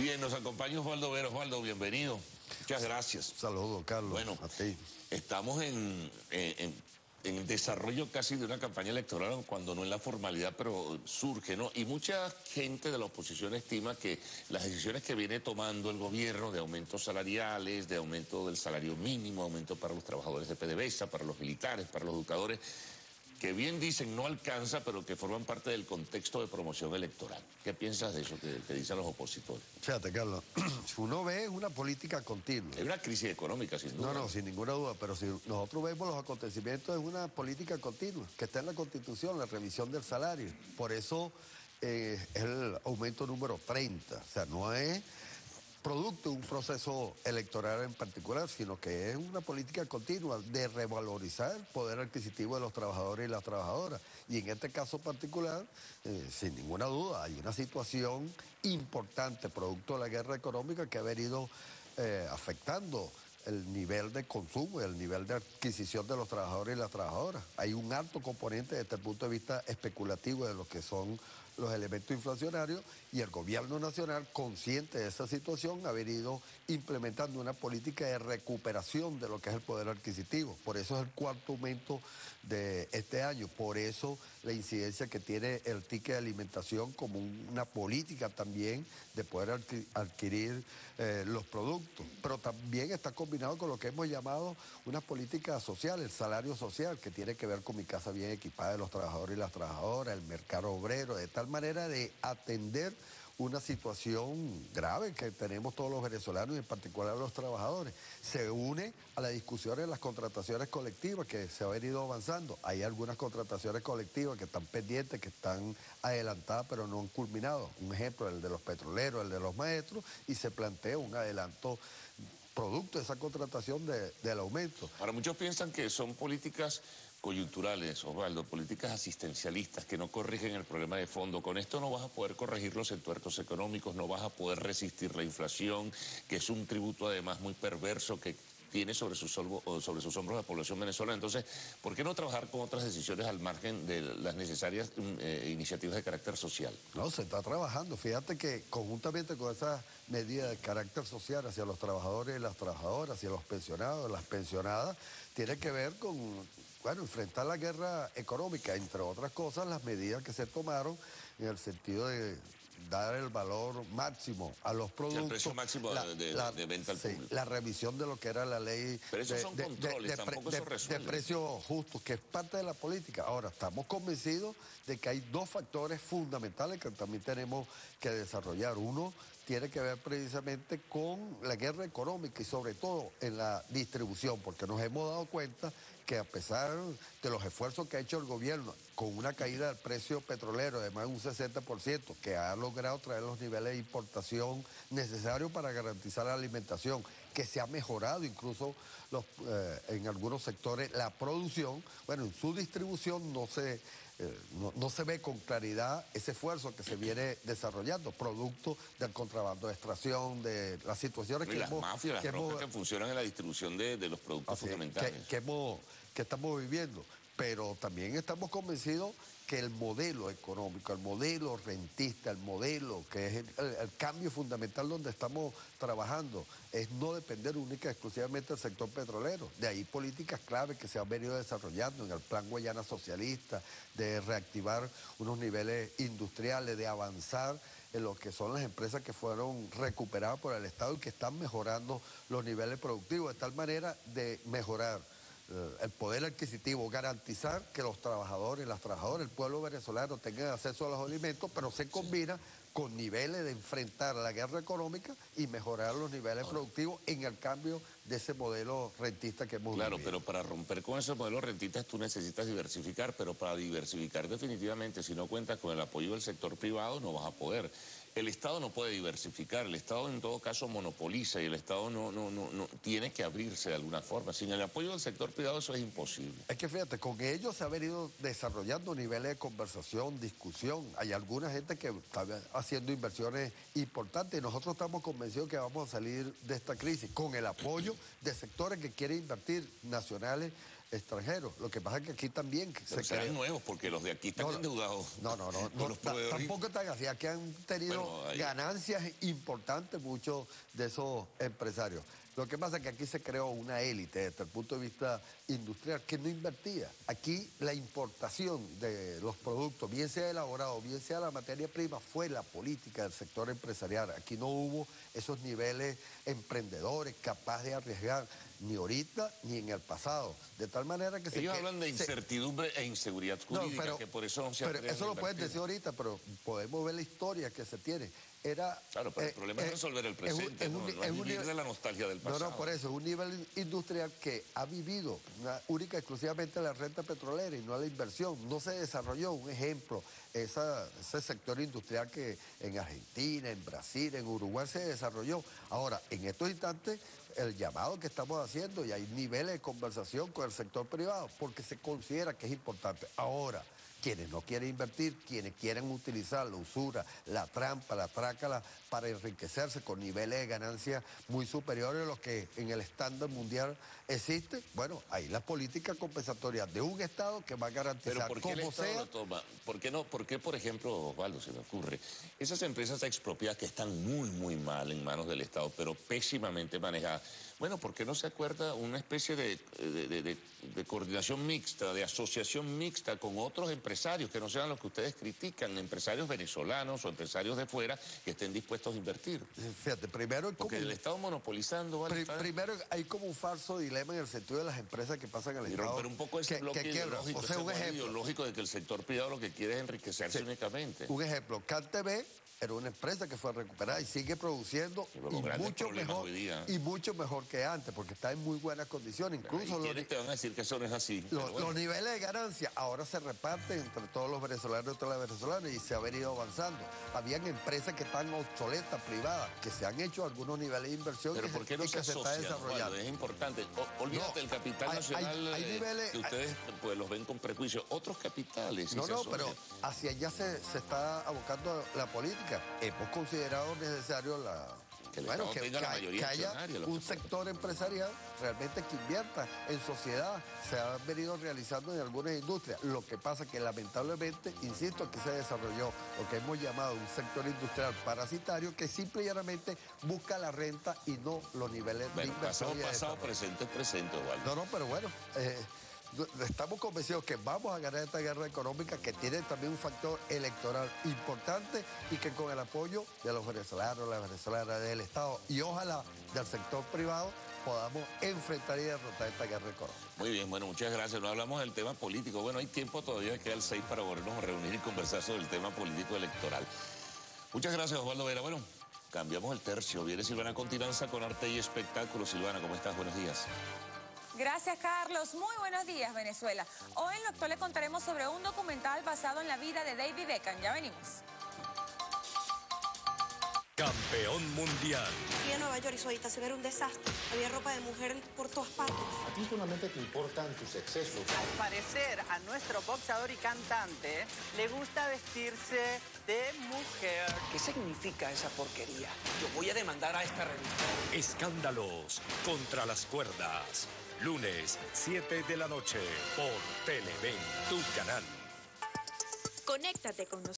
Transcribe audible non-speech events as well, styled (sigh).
Bien, nos acompaña Osvaldo Vera. Osvaldo, bienvenido. Muchas gracias. Saludos, Carlos. Bueno, a ti. estamos en, en, en el desarrollo casi de una campaña electoral, cuando no en la formalidad, pero surge, ¿no? Y mucha gente de la oposición estima que las decisiones que viene tomando el gobierno de aumentos salariales, de aumento del salario mínimo, aumento para los trabajadores de PDVSA, para los militares, para los educadores, que bien dicen no alcanza, pero que forman parte del contexto de promoción electoral. ¿Qué piensas de eso que, dicen los opositores? Fíjate, Carlos, (clears throat) si uno ve una política continua. Hay una crisis económica, sin duda. No, no, sin ninguna duda, pero si nosotros vemos los acontecimientos, es una política continua, que está en la Constitución, la revisión del salario. Por eso eh, es el aumento número 30. O sea, no es producto de un proceso electoral en particular, sino que es una política continua de revalorizar el poder adquisitivo de los trabajadores y las trabajadoras. Y en este caso particular, eh, sin ninguna duda, hay una situación importante producto de la guerra económica que ha venido eh, afectando el nivel de consumo y el nivel de adquisición de los trabajadores y las trabajadoras. Hay un alto componente desde el punto de vista especulativo de lo que son los elementos inflacionarios y el gobierno nacional, consciente de esa situación, ha venido implementando una política de recuperación de lo que es el poder adquisitivo. Por eso es el cuarto aumento de este año. Por eso la incidencia que tiene el ticket de alimentación como una política también de poder adquirir eh, los productos. Pero también está combinado con lo que hemos llamado una política social, el salario social, que tiene que ver con mi casa bien equipada de los trabajadores y las trabajadoras, el mercado obrero, de tal manera de atender una situación grave que tenemos todos los venezolanos y en particular los trabajadores. Se une a la discusión de las contrataciones colectivas que se ha venido avanzando. Hay algunas contrataciones colectivas que están pendientes, que están adelantadas, pero no han culminado. Un ejemplo, el de los petroleros, el de los maestros, y se plantea un adelanto producto de esa contratación del aumento. Ahora, muchos piensan que son políticas coyunturales, Osvaldo, políticas asistencialistas que no corrigen el problema de fondo. Con esto no vas a poder corregir los entuertos económicos, no vas a poder resistir la inflación, que es un tributo además muy perverso que tiene sobre sus, sobre sus hombros la población venezolana. Entonces, ¿por qué no trabajar con otras decisiones al margen de las necesarias mm, eh, iniciativas de carácter social? No, se está trabajando. Fíjate que conjuntamente con esas medidas de carácter social hacia los trabajadores y las trabajadoras, hacia los pensionados, las pensionadas, tiene que ver con bueno, enfrentar la guerra económica, entre otras cosas, las medidas que se tomaron en el sentido de dar el valor máximo a los productos. el precio máximo de, venta al público. La revisión de lo que era la ley Pero esos son controles, tampoco de precios justos, que es parte de la política. Ahora, estamos convencidos de que hay dos factores fundamentales que también tenemos que desarrollar. Uno tiene que ver precisamente con la guerra económica y sobre todo en la distribución, porque nos hemos dado cuenta que a pesar de los esfuerzos que ha hecho el gobierno con una caída del precio petrolero de más de un 60%, que ha logrado traer los niveles de importación necesarios para garantizar la alimentación, que se ha mejorado incluso los, eh, en algunos sectores la producción, bueno, en su distribución no se eh, no, se ve con claridad ese esfuerzo que se viene desarrollando, producto del contrabando de extracción, de las situaciones que las mafias, las que, funcionan en la distribución de, los productos fundamentales. Que, que estamos viviendo pero también estamos convencidos que el modelo económico, el modelo rentista, el modelo que es el, cambio fundamental donde estamos trabajando, es no depender única y exclusivamente del sector petrolero. De ahí políticas claves que se han venido desarrollando en el plan Guayana Socialista, de reactivar unos niveles industriales, de avanzar en lo que son las empresas que fueron recuperadas por el Estado y que están mejorando los niveles productivos, de tal manera de mejorar el poder adquisitivo, garantizar que los trabajadores, las trabajadoras, el pueblo venezolano tengan acceso a los alimentos, pero se combina con niveles de enfrentar la guerra económica y mejorar los niveles productivos en el cambio de ese modelo rentista que hemos Claro, pero para romper con ese modelo rentista tú necesitas diversificar, pero para diversificar definitivamente, si no cuentas con el apoyo del sector privado, no vas a poder. El Estado no puede diversificar, el Estado en todo caso monopoliza y el Estado no, no, no, no tiene que abrirse de alguna forma. Sin el apoyo del sector privado eso es imposible. Es que fíjate, con ellos se ha venido desarrollando niveles de conversación, discusión. Hay alguna gente que está haciendo inversiones importantes y nosotros estamos convencidos que vamos a salir de esta crisis con el apoyo de sectores que quieren invertir, nacionales extranjeros. Lo que pasa es que aquí también se serán nuevos porque los de aquí están endeudados. No, no, no. no tampoco están así. Aquí han tenido ganancias importantes muchos de esos empresarios. Lo que pasa es que aquí se creó una élite desde el punto de vista industrial que no invertía. Aquí la importación de los productos, bien sea elaborado, bien sea la materia prima, fue la política del sector empresarial. Aquí no hubo esos niveles emprendedores capaces de arriesgar ni ahorita ni en el pasado. De tal manera que se... Ellos hablan de incertidumbre e inseguridad jurídica, que por eso no se Pero eso lo puedes decir ahorita, pero podemos ver la historia que se tiene. Era, claro, pero el eh, problema es eh, resolver el presente, es un, no, vivir de la nostalgia del pasado. No, no, por eso, es un nivel industrial que ha vivido una, única exclusivamente la renta petrolera y no la inversión. No se desarrolló, un ejemplo, esa, ese sector industrial que en Argentina, en Brasil, en Uruguay se desarrolló. Ahora, en estos instantes, el llamado que estamos haciendo y hay niveles de conversación con el sector privado porque se considera que es importante. Ahora, quienes no quieren invertir, quienes quieren utilizar la usura, la trampa, la trácala para enriquecerse con niveles de ganancia muy superiores a los que en el estándar mundial existe, bueno, ahí la política compensatoria de un Estado que va a garantizar ¿por qué como sea... Lo toma? ¿Por qué no? ¿Por qué, por ejemplo, Osvaldo, se me ocurre, esas empresas expropiadas que están muy, muy mal en manos del Estado, pero pésimamente manejadas, bueno, ¿por qué no se acuerda una especie de, de, coordinación mixta, de asociación mixta con otros empresarios que no sean los que ustedes critican, empresarios venezolanos o empresarios de fuera que estén dispuestos a invertir? Fíjate, primero... Porque el Estado monopolizando... primero hay como un falso dilema en el sentido de las empresas que pasan al Estado. Pero un poco ese bloque ideológico, o sea, un ejemplo, ideológico de que el sector privado lo que quiere es enriquecerse únicamente. Un ejemplo, CanTV era una empresa que fue recuperada y sigue produciendo y mucho mejor y mucho mejor que antes porque está en muy buenas condiciones incluso los, te van a decir que eso no es así. Los, niveles de ganancia ahora se reparten entre todos los venezolanos y todas las venezolanas y se ha venido avanzando. Habían empresas que están obsoletas privadas que se han hecho algunos niveles de inversión pero ¿por qué no se, está desarrollando. Es importante. Olvídate del capital nacional eh, que ustedes pues los ven con prejuicio. Otros capitales no no pero hacia allá se, se está abocando la política. Hemos considerado necesario la, que, bueno, que, haya un sector empresarial realmente que invierta en sociedad. Se ha venido realizando en algunas industrias. Lo que pasa que lamentablemente, insisto, aquí se desarrolló lo que hemos llamado un sector industrial parasitario que simplemente busca la renta y no los niveles de inversión. Pasado, pasado, presente, presente, No, no, pero bueno. Eh, estamos convencidos que vamos a ganar esta guerra económica que tiene también un factor electoral importante y que con el apoyo de los venezolanos, las venezolanas, del Estado y ojalá del sector privado podamos enfrentar y derrotar esta guerra económica. Muy bien, bueno, muchas gracias. No hablamos del tema político. Bueno, hay tiempo todavía, queda el 6 para volvernos a reunir y conversar sobre el tema político electoral. Muchas gracias, Osvaldo Vera. Bueno, cambiamos el tercio. Viene Silvana Continanza con arte y espectáculo. Silvana, ¿cómo estás? Buenos días. Gracias, Carlos. Muy buenos días, Venezuela. Hoy en lo actual le contaremos sobre un documental basado en la vida de David Beckham. Ya venimos. Campeón mundial. Fui a Nueva York y su habitación era un desastre. Había ropa de mujer por todas partes. A ti solamente te importan tus excesos. Al parecer, a nuestro boxeador y cantante le gusta vestirse de mujer. ¿Qué significa esa porquería? Yo voy a demandar a esta revista. Escándalos contra las cuerdas. Lunes, 7 de la noche, por Televen, tu canal. Conéctate con nosotros.